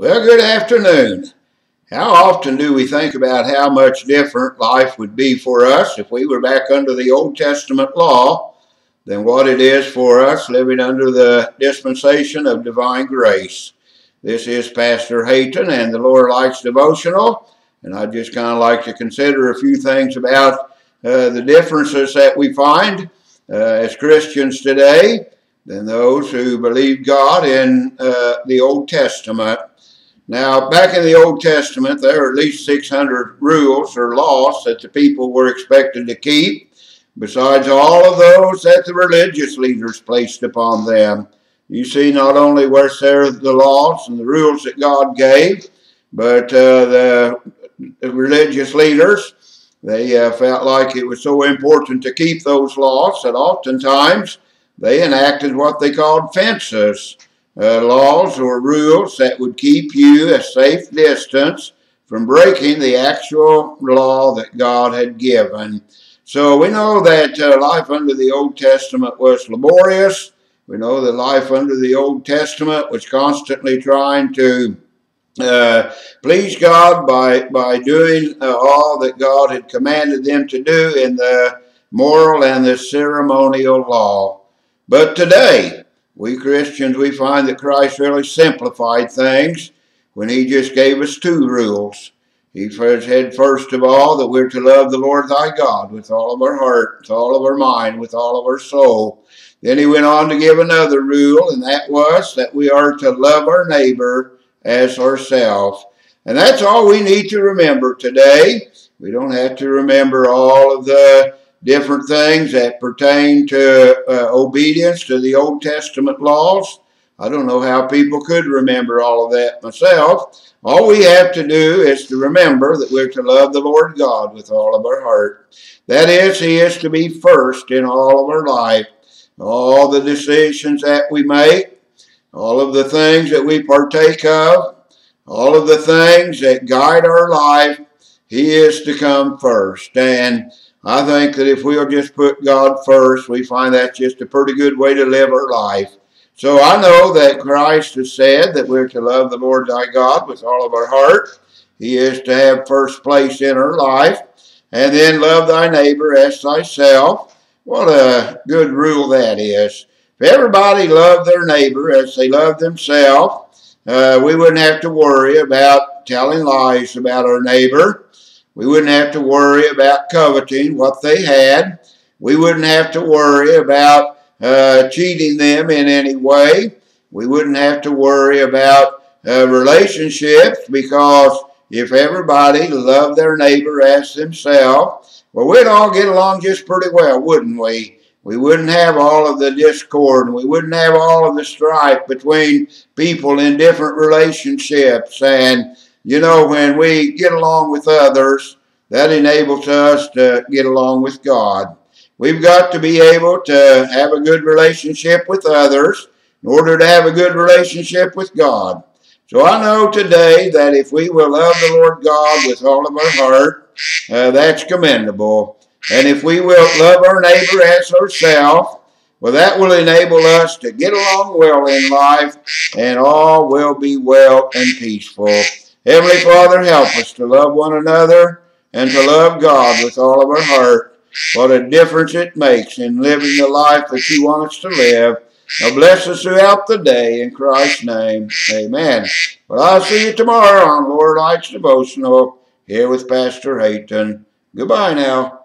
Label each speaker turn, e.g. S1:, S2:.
S1: Well, good afternoon. How often do we think about how much different life would be for us if we were back under the Old Testament law than what it is for us living under the dispensation of divine grace? This is Pastor Hayton and the Lower Lights Devotional, and I'd just kind of like to consider a few things about uh, the differences that we find uh, as Christians today than those who believe God in uh, the Old Testament. Now, back in the Old Testament, there are at least 600 rules or laws that the people were expected to keep, besides all of those that the religious leaders placed upon them. You see, not only were there the laws and the rules that God gave, but uh, the, religious leaders, they uh, felt like it was so important to keep those laws that oftentimes they enacted what they called fences, uh, laws or rules that would keep you a safe distance from breaking the actual law that God had given. So we know that uh, life under the Old Testament was laborious. We know that life under the Old Testament was constantly trying to uh, please God by, by doing uh, all that God had commanded them to do in the moral and the ceremonial law. But today, we Christians, we find that Christ really simplified things when he just gave us two rules. He said, first of all, that we're to love the Lord thy God with all of our heart, with all of our mind, with all of our soul. Then he went on to give another rule, and that was that we are to love our neighbor as ourselves. And that's all we need to remember today. We don't have to remember all of the different things that pertain to uh, obedience to the Old Testament laws. I don't know how people could remember all of that myself. All we have to do is to remember that we're to love the Lord God with all of our heart. That is, He is to be first in all of our life. All the decisions that we make, all of the things that we partake of, all of the things that guide our life, He is to come first. And I think that if we'll just put God first, we find that's just a pretty good way to live our life. So I know that Christ has said that we're to love the Lord thy God with all of our heart. He is to have first place in our life. And then love thy neighbor as thyself. What a good rule that is. If everybody loved their neighbor as they love themselves, uh, we wouldn't have to worry about telling lies about our neighbor. We wouldn't have to worry about coveting what they had. We wouldn't have to worry about uh, cheating them in any way. We wouldn't have to worry about uh, relationships because if everybody loved their neighbor as themselves, well, we'd all get along just pretty well, wouldn't we? We wouldn't have all of the discord and we wouldn't have all of the strife between people in different relationships and you know, when we get along with others, that enables us to get along with God. We've got to be able to have a good relationship with others in order to have a good relationship with God. So I know today that if we will love the Lord God with all of our heart, uh, that's commendable. And if we will love our neighbor as ourselves, well, that will enable us to get along well in life, and all will be well and peaceful. Heavenly Father, help us to love one another and to love God with all of our heart. What a difference it makes in living the life that you want us to live. Now bless us throughout the day in Christ's name. Amen. Well, I'll see you tomorrow on Lower Lights Devotional here with Pastor Hayton. Goodbye now.